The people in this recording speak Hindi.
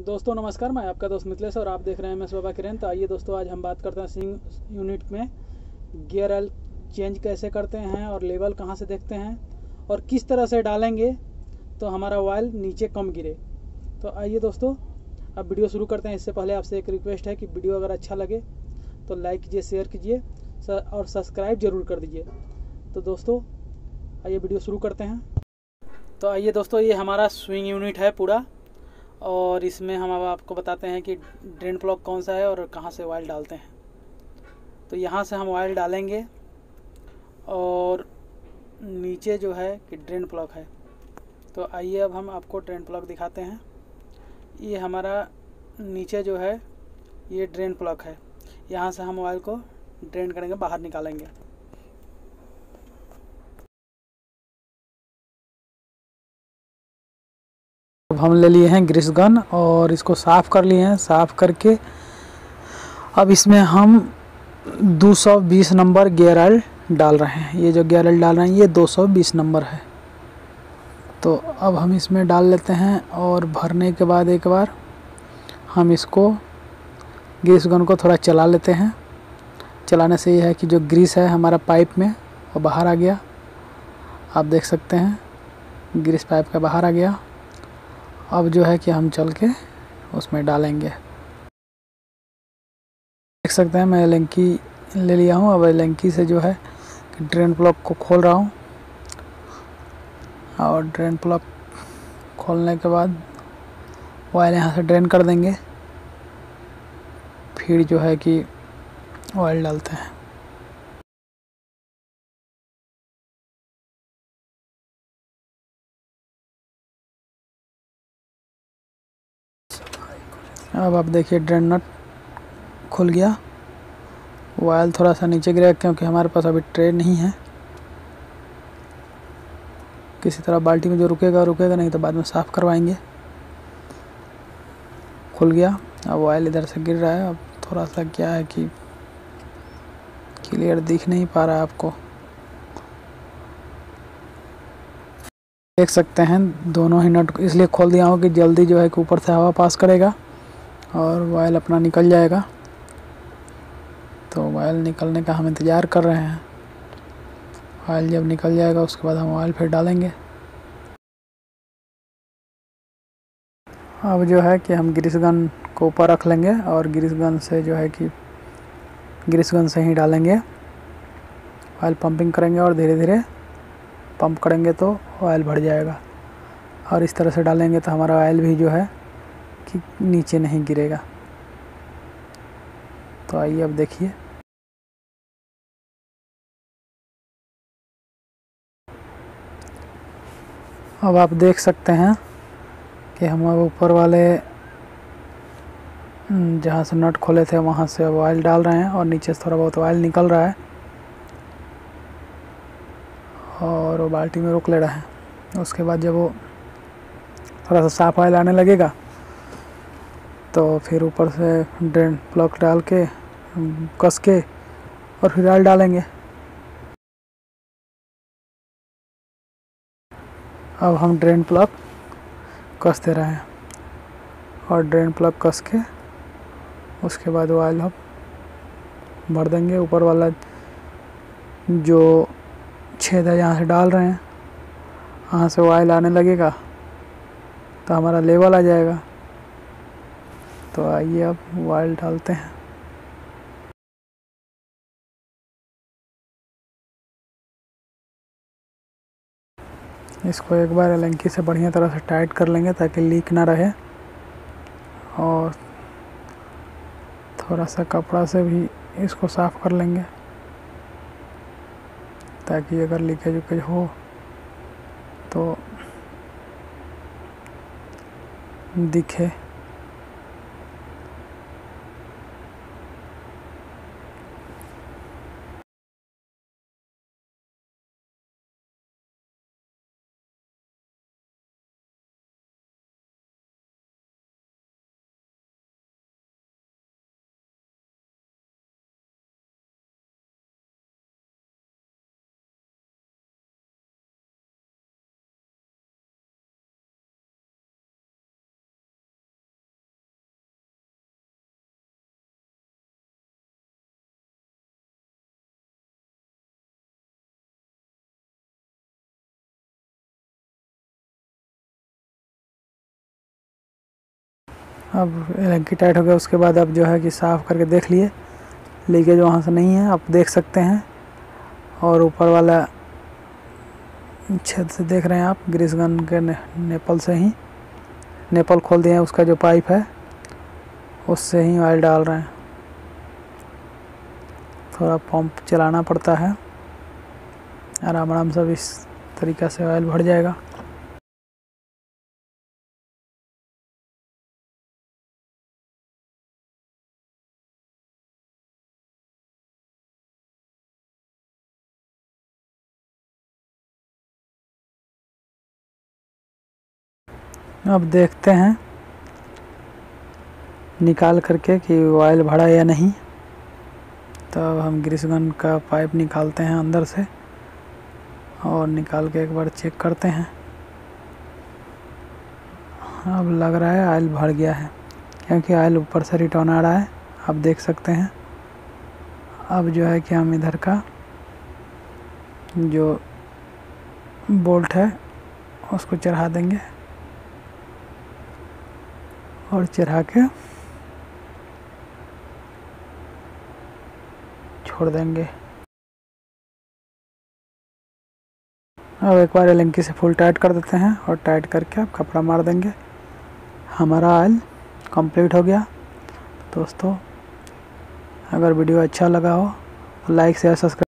दोस्तों, नमस्कार। मैं आपका दोस्त मिथिलेश और आप देख रहे हैं एम एस बाबा किरण। तो आइए दोस्तों, आज हम बात करते हैं सिंग यूनिट में गियर एल चेंज कैसे करते हैं और लेवल कहाँ से देखते हैं और किस तरह से डालेंगे तो हमारा ऑयल नीचे कम गिरे। तो आइए दोस्तों, अब वीडियो शुरू करते हैं। इससे पहले आपसे एक रिक्वेस्ट है कि वीडियो अगर अच्छा लगे तो लाइक कीजिए, शेयर कीजिए और सब्सक्राइब ज़रूर कर दीजिए। तो दोस्तों, आइए वीडियो शुरू करते हैं। तो आइए दोस्तों, ये हमारा स्विंग यूनिट है पूरा। और इसमें हम अब आपको बताते हैं कि ड्रेन प्लॉक कौन सा है और कहाँ से ऑयल डालते हैं। तो यहाँ से हम ऑयल डालेंगे और नीचे जो है कि ड्रेन प्लॉक है। तो आइए अब हम आपको ड्रेन प्लॉक दिखाते हैं। ये हमारा नीचे जो है, ये ड्रेन प्लॉक है। यहाँ से हम ऑयल को ड्रेन करेंगे, बाहर निकालेंगे। हम ले लिए हैं ग्रीस गन और इसको साफ़ कर लिए हैं, साफ़ करके। अब इसमें हम 220 नंबर गेयर ऑयल डाल रहे हैं। ये जो गेयर ऑयल डाल रहे हैं, ये 220 नंबर है। तो अब हम इसमें डाल लेते हैं और भरने के बाद एक बार हम इसको ग्रीस गन को थोड़ा चला लेते हैं। चलाने से ये है कि जो ग्रीस है हमारा पाइप में, वो बाहर आ गया। आप देख सकते हैं ग्रीस पाइप का बाहर आ गया। अब जो है कि हम चल के उसमें डालेंगे। देख सकते हैं, मैं एलेंकी ले लिया हूँ। अब एलेंकी से जो है ड्रेन प्लग को खोल रहा हूँ। और ड्रेन प्लग खोलने के बाद ऑयल यहाँ से ड्रेन कर देंगे। फिर जो है कि ऑयल डालते हैं। अब आप देखिए ड्रेन नट खुल गया। ऑयल थोड़ा सा नीचे गिरा क्योंकि हमारे पास अभी ट्रे नहीं है। किसी तरह बाल्टी में जो रुकेगा रुकेगा नहीं तो बाद में साफ़ करवाएँगे। खुल गया। अब ऑयल इधर से गिर रहा है। अब थोड़ा सा क्या है कि क्लियर दिख नहीं पा रहा है आपको। देख सकते हैं, दोनों ही नट इसलिए खोल दिया हूँ कि जल्दी जो है कि ऊपर से हवा पास करेगा। और वायल अपना निकल जाएगा। तो वायल निकलने का हम इंतज़ार कर रहे हैं। ऑयल जब निकल जाएगा, उसके बाद हम ऑयल फिर डालेंगे। अब जो है कि हम ग्रीस गन को ऊपर रख लेंगे और ग्रीस गन से जो है कि ग्रीस गन से ही डालेंगे। ऑयल पंपिंग करेंगे और धीरे धीरे पंप करेंगे तो ऑयल भर जाएगा। और इस तरह से डालेंगे तो हमारा ऑयल भी जो है कि नीचे नहीं गिरेगा। तो आइए अब देखिए। अब आप देख सकते हैं कि हम अब ऊपर वाले जहाँ से नट खोले थे, वहाँ से अब ऑयल डाल रहे हैं और नीचे से थोड़ा बहुत ऑयल निकल रहा है। और वो बाल्टी में रोक ले रहा है। उसके बाद जब वो थोड़ा सा साफ़ ऑयल आने लगेगा तो फिर ऊपर से ड्रेन प्लग डाल के, कस के और फिर ऑयल डालेंगे। अब हम ड्रेन प्लग कसते रहे और ड्रेन प्लग कस के उसके बाद ऑयल हम भर देंगे। ऊपर वाला जो छेद है, यहाँ से डाल रहे हैं वहाँ से ऑयल आने लगेगा तो हमारा लेवल आ जाएगा। तो आइए अब ऑयल डालते हैं। इसको एक बार एलंकी से बढ़िया तरह से टाइट कर लेंगे ताकि लीक ना रहे। और थोड़ा सा कपड़ा से भी इसको साफ़ कर लेंगे। ताकि अगर लीकेज उकेज हो तो दिखे। अब एलंकी टाइट हो गया उसके बाद अब जो है कि साफ़ करके देख लिए। लीकेज वहाँ से नहीं है आप देख सकते हैं। और ऊपर वाला छत से देख रहे हैं आप ग्रीस गन के ने, नेपल से ही। नेपल खोल दिए हैं उसका जो पाइप है उससे ही ऑयल डाल रहे हैं। थोड़ा पंप चलाना पड़ता है। आराम आराम से इस तरीक़ा से ऑयल भर जाएगा। अब देखते हैं। निकाल करके कि ऑयल भरा या नहीं। तो अब हम ग्रीस गन का पाइप निकालते हैं अंदर से और निकाल के एक बार चेक करते हैं। अब लग रहा है ऑयल भर गया है, क्योंकि ऑयल ऊपर से रिटर्न आ रहा है। आप देख सकते हैं। अब जो है कि हम इधर का जो बोल्ट है, उसको चढ़ा देंगे। और चढ़ा के छोड़ देंगे। अब एक बार एलंकी से फुल टाइट कर देते हैं और टाइट करके आप कपड़ा मार देंगे। हमारा ऑयल कंप्लीट हो गया। दोस्तों, अगर वीडियो अच्छा लगा हो तो लाइक, शेयर, सब्सक्राइब